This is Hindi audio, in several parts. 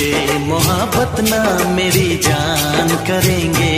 के मोहब्बत ना मेरी जान करेंगे।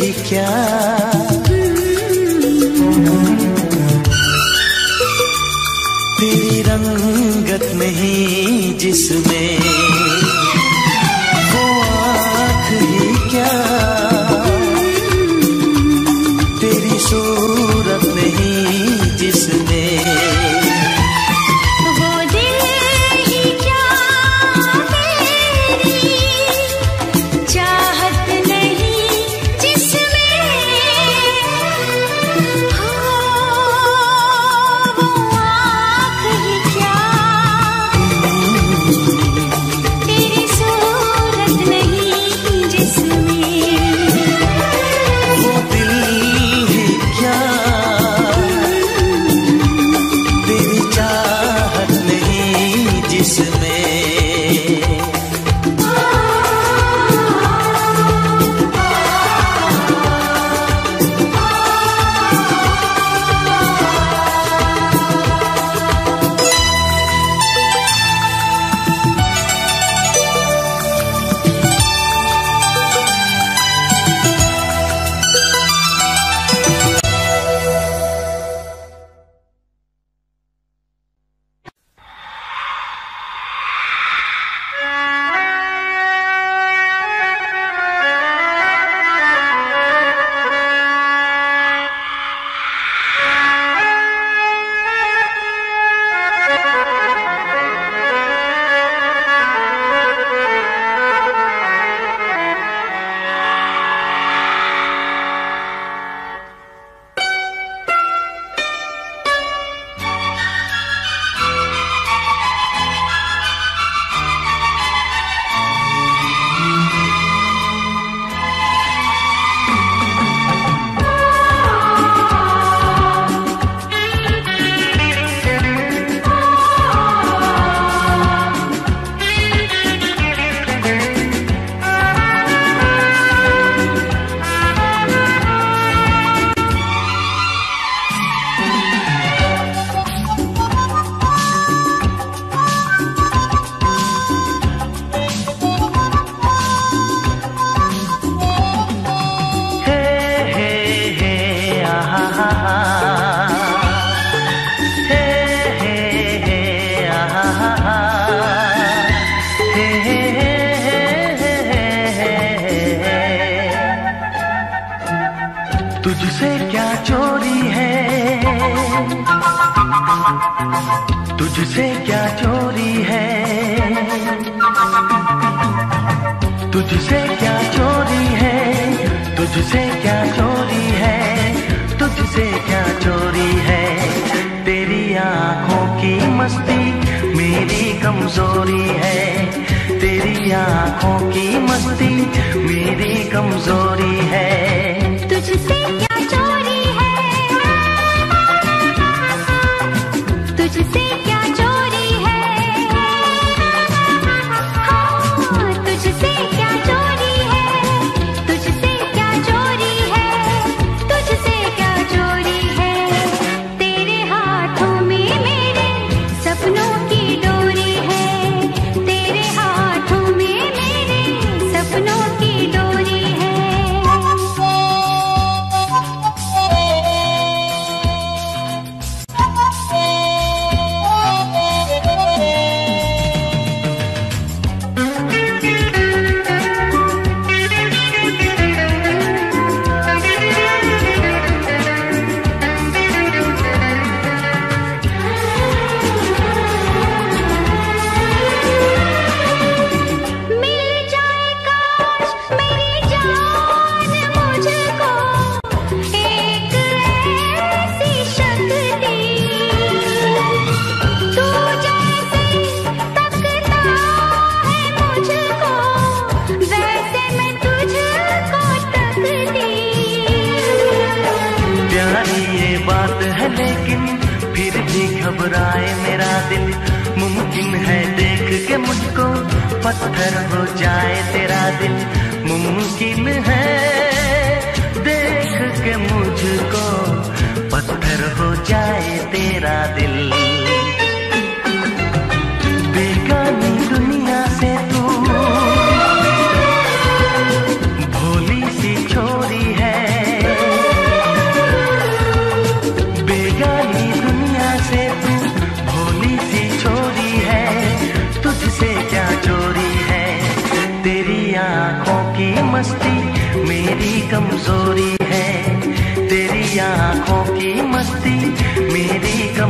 भी क्या हे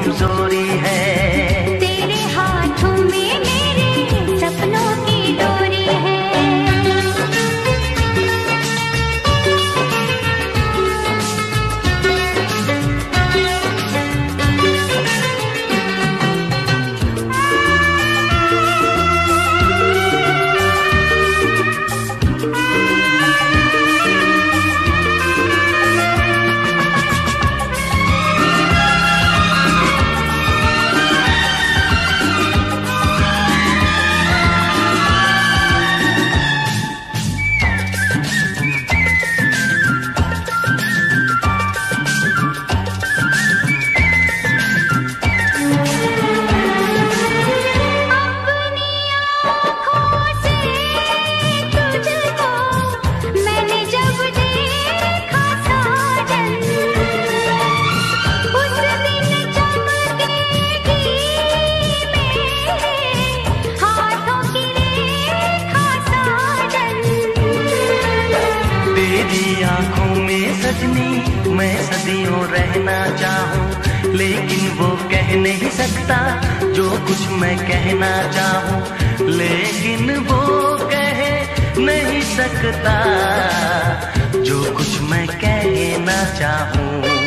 कमज़ोरी है। नहीं सकता जो कुछ मैं कहना चाहूँ। लेकिन वो कह नहीं सकता जो कुछ मैं कहना चाहूँ।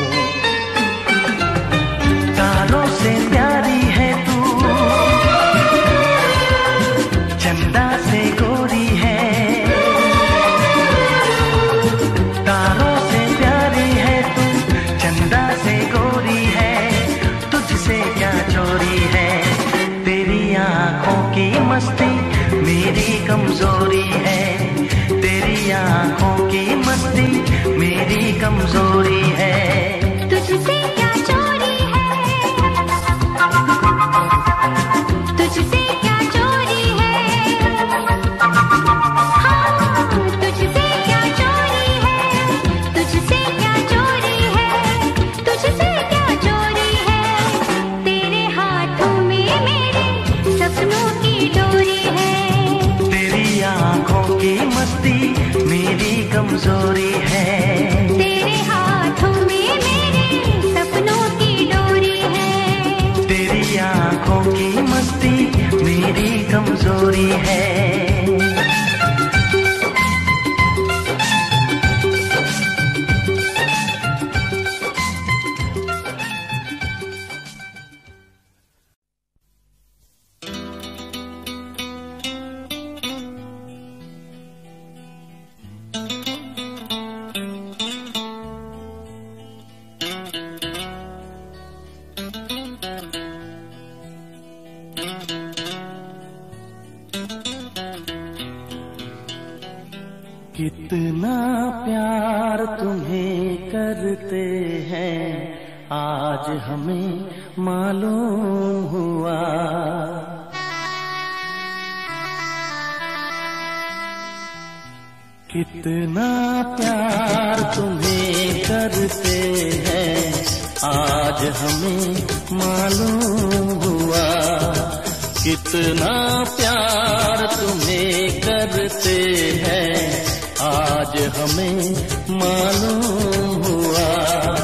कमज़ोरी है। तुझसे क्या चोरी है? तुझसे क्या चोरी है? हाँ तुझसे क्या चोरी है? तुझसे क्या चोरी है? तुझसे क्या चोरी है? तेरे हाथों में मेरे सपनों की डोरी है। तेरी आँखों की मस्ती हमें मालूम हुआ। कितना प्यार तुम्हें करते हैं आज हमें मालूम हुआ।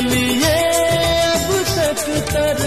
लिए अब तक तर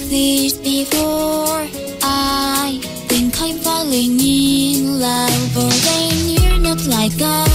like this before. I think I'm falling in love But then you're not like us.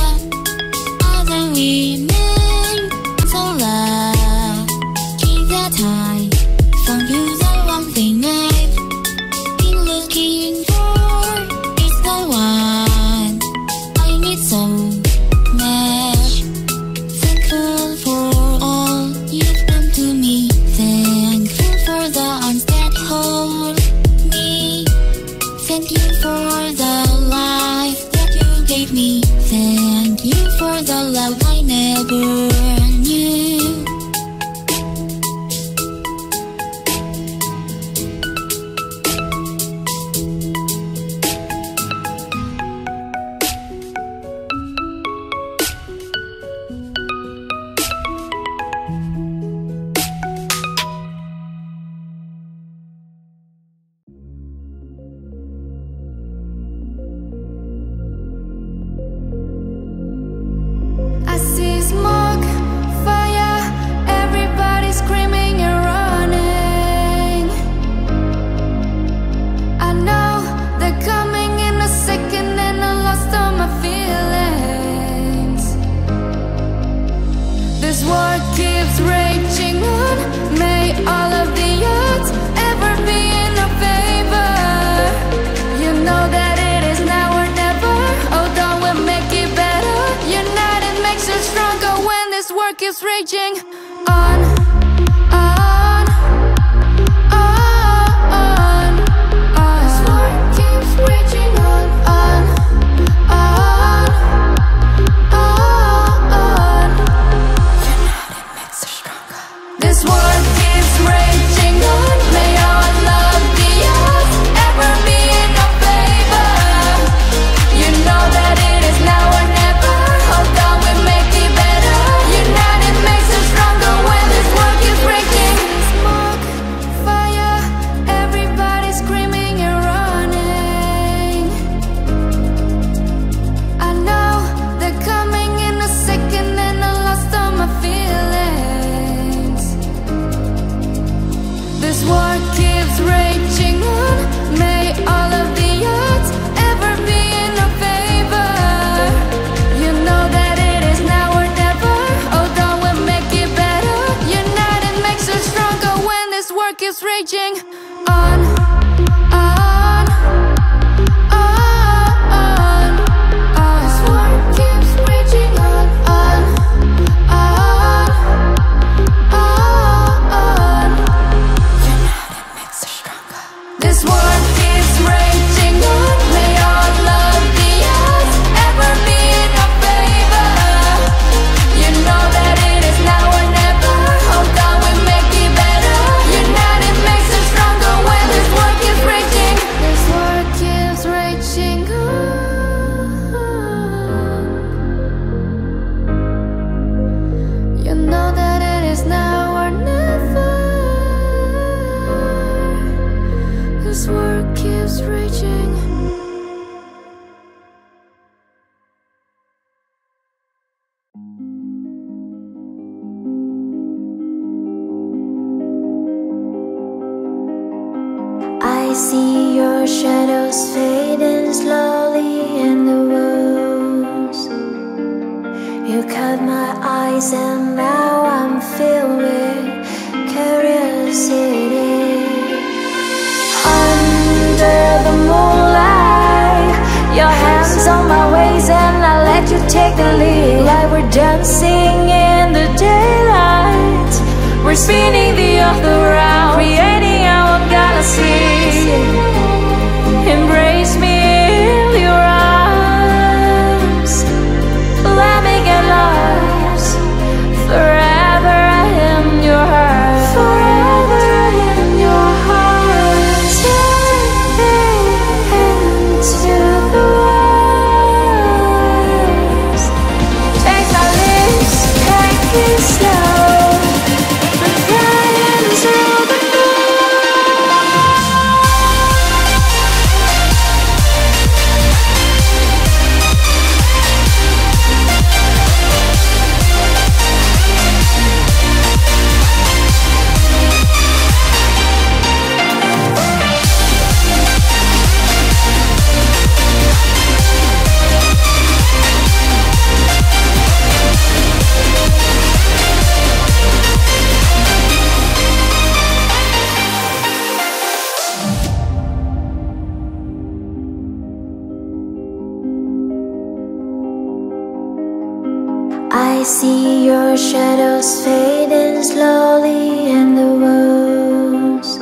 see your shadows fading slowly in the woods.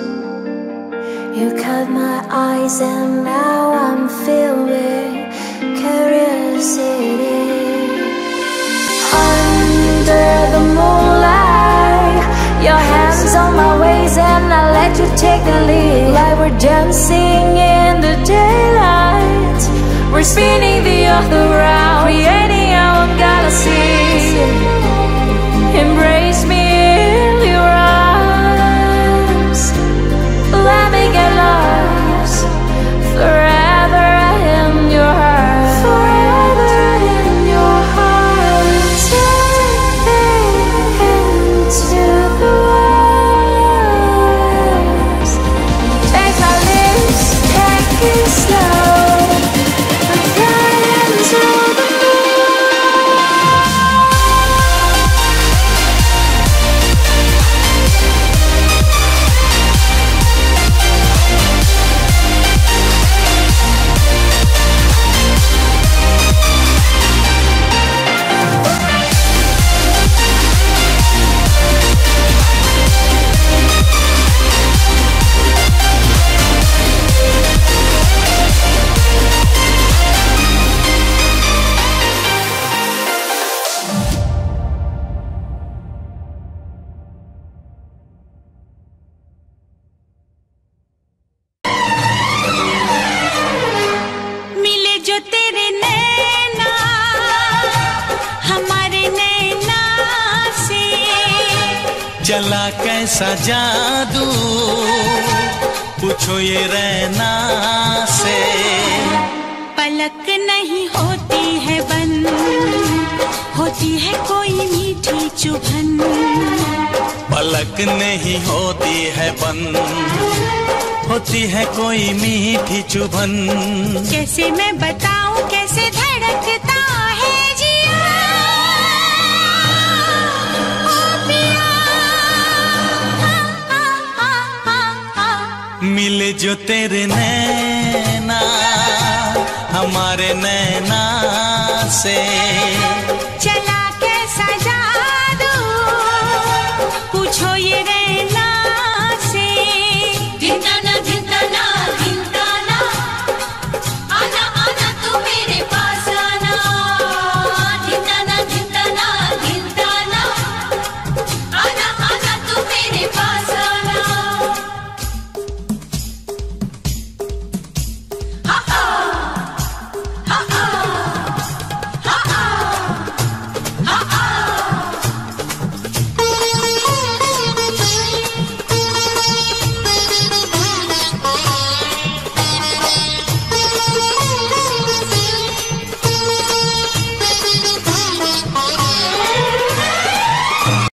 You cut my eyes, and now I'm filled with curiosity. Under the moonlight, your hands on my waist, and I let you take the lead. Like we're dancing in the daylight, we're spinning the earth around, creating our galaxy. तुझे मैं बताऊँ कैसे धड़कता है जिया? ओ पिया। मिले जो तेरे नैना, हमारे नैना से।